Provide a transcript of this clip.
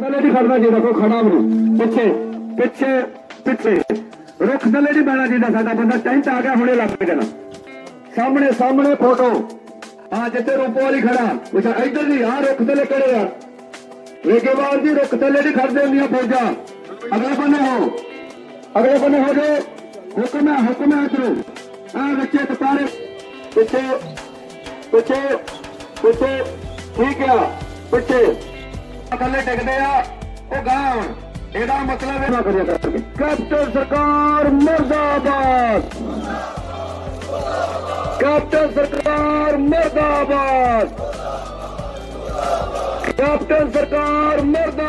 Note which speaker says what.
Speaker 1: ਥੱਲੇ ਨਹੀਂ ਖੜਨਾ ਜੀ ਦੇਖੋ ਖੜਾ ਵੀ ਪਿੱਛੇ ਪਿੱਛੇ ਪਿੱਛੇ। ਰੁੱਖ ਥੱਲੇ ਨਹੀਂ ਬੈਣਾ ਜਿੱਦਾਂ ਸਾਡਾ ਬੰਦਾ, ਟੈਂਟ ਆ ਗਿਆ, ਹੁਣੇ ਲੱਗ ਜਾਣਾ। ਸਾਹਮਣੇ ਸਾਹਮਣੇ ਫੋਟੋ। ਆ ਜਿੱਥੇ ਰੂਪੋ ਵਾਲੀ ਖੜਾ ਉਹ ਇੱਧਰ ਦੀ ਆ ਰੁੱਖ ਥੱਲੇ ਖੜੇ ਆ? ਵੇਗੇਵਾਲ ਜੀ ਰੁੱਖ ਥੱਲੇ ਨਹੀਂ ਖੜਦੇ ਹੁੰਦੀਆਂ ਫੌਜਾਂ। ਅਗਲੇ ਬੰਨੇ ਹੋ। ਅਗਲੇ ਬੰਨੇ ਹੋ ਜਾਓ। ਹੁਕਮ ਹੈ ਹੁਕਮ ਹੈ ਇਧਰੋਂ। ਆ ਬੱਚੇ ਤਪਾਰੇ ਪਿੱਛੇ ਪਿੱਛੇ ਪਿੱਛੇ। ਠੀਕ ਆ, ਪਿੱਛੇ। ਥੱਲੇ ਟਿਕਦੇ ਆ ਉਹ ਗਾਂ ਹੁਣ ਇਹਦਾ ਮਤਲਬ ਇਹ ਨਾ ਕਰਿਆ ਕਰਕੇ ਕੈਪਟਨ ਸਰਕਾਰ ਮਰਦਾਬਾਦ ਕੈਪਟਨ ਸਰਕਾਰ ਮਰਦਾਬਾਦ ਕੈਪਟਨ ਸਰਕਾਰ ਮਰਦਾਬਾਦ